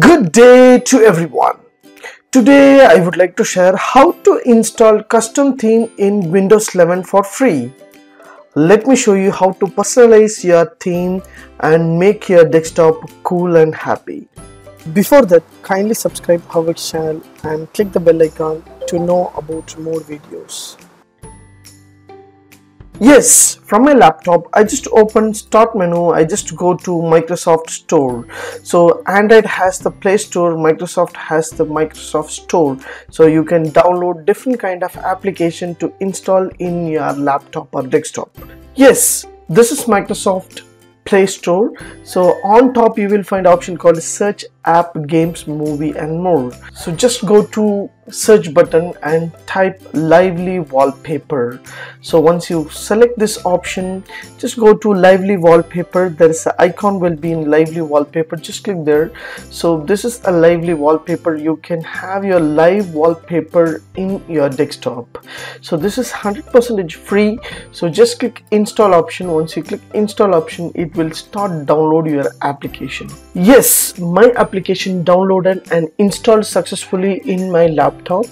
Good day to everyone. Today I would like to share how to install custom theme in Windows 11 for free. Let me show you how to personalize your theme and make your desktop cool and happy. Before that, kindly subscribe our channel and click the bell icon to know about more videos. Yes, from my laptop, I just open start menu, I just go to Microsoft Store. So Android has the Play Store, Microsoft has the Microsoft Store. So you can download different kind of application to install in your laptop or desktop. Yes, this is Microsoft Play Store. So on top you will find option called search app games movie and more. So just go to search button and type lively wallpaper. So once you select this option just go to lively wallpaper. There is an icon will be in lively wallpaper. Just click there. So this is a lively wallpaper. You can have your live wallpaper in your desktop. So this is 100% free. So just click install option. Once you click install option it will start download your application. Yes my application downloaded and installed successfully in my laptop.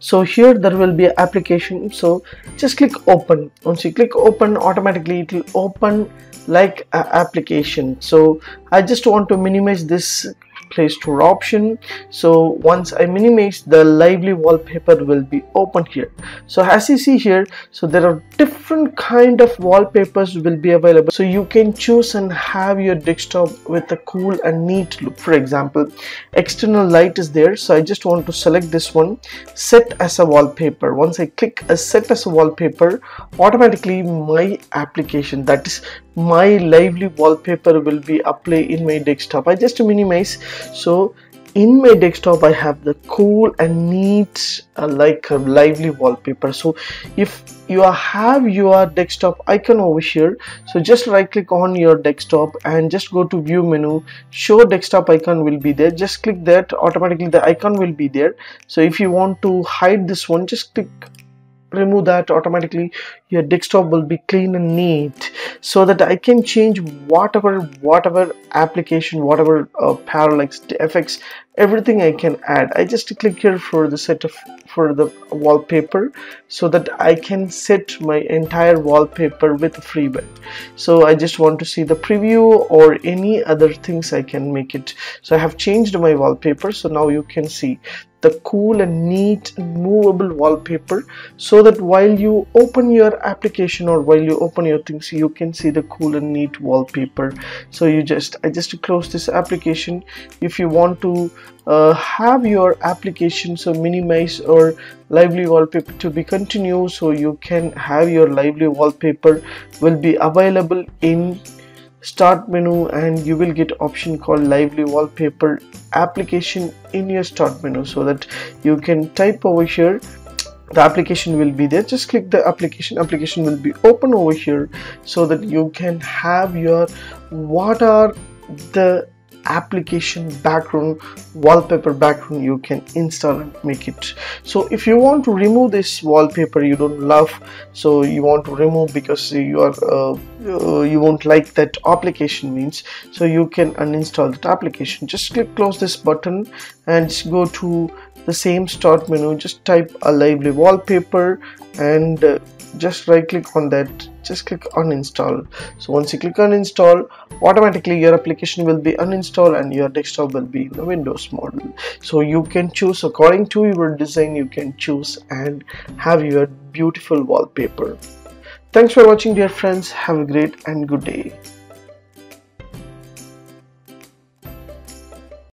So here there will be an application. So just click open. Once you click open automatically it will open like application. So I just want to minimize this play store option. So once I minimize the lively wallpaper will be open here. So as you see here so there are different kind of wallpapers will be available. So you can choose and have your desktop with a cool and neat look. For example external light is there. So I just want to select this one set as a wallpaper. Once I click a set as a wallpaper automatically my application that is my lively wallpaper will be applied in my desktop. I just minimize so in my desktop I have the cool and neat uh, like a lively wallpaper. So if you have your desktop icon over here so just right click on your desktop and just go to view menu. Show desktop icon will be there. Just click that. Automatically the icon will be there. So if you want to hide this one just click remove that automatically your desktop will be clean and neat so that I can change whatever whatever application whatever uh, parallax effects everything I can add. I just click here for the set of for the wallpaper so that I can set my entire wallpaper with freebie so I just want to see the preview or any other things I can make it. So I have changed my wallpaper so now you can see the cool and neat and movable wallpaper so that while you open your application or while you open your things you can see the cool and neat wallpaper. So you just I just close this application. If you want to uh, have your application so minimize or lively wallpaper to be continued so you can have your lively wallpaper will be available in start menu and you will get option called lively wallpaper application in your start menu so that you can type over here. The application will be there. Just click the application. Application will be open over here so that you can have your what are the application background wallpaper background you can install and make it. So if you want to remove this wallpaper you don't love so you want to remove because you are uh, uh, you won't like that application means so you can uninstall that application. Just click close this button and go to the same start menu. Just type a lively wallpaper and uh, just right click on that just click uninstall. So once you click on uninstall automatically your application will be uninstalled and your desktop will be in the windows model. So you can choose according to your design you can choose and have your beautiful wallpaper. Thanks for watching dear friends. Have a great and good day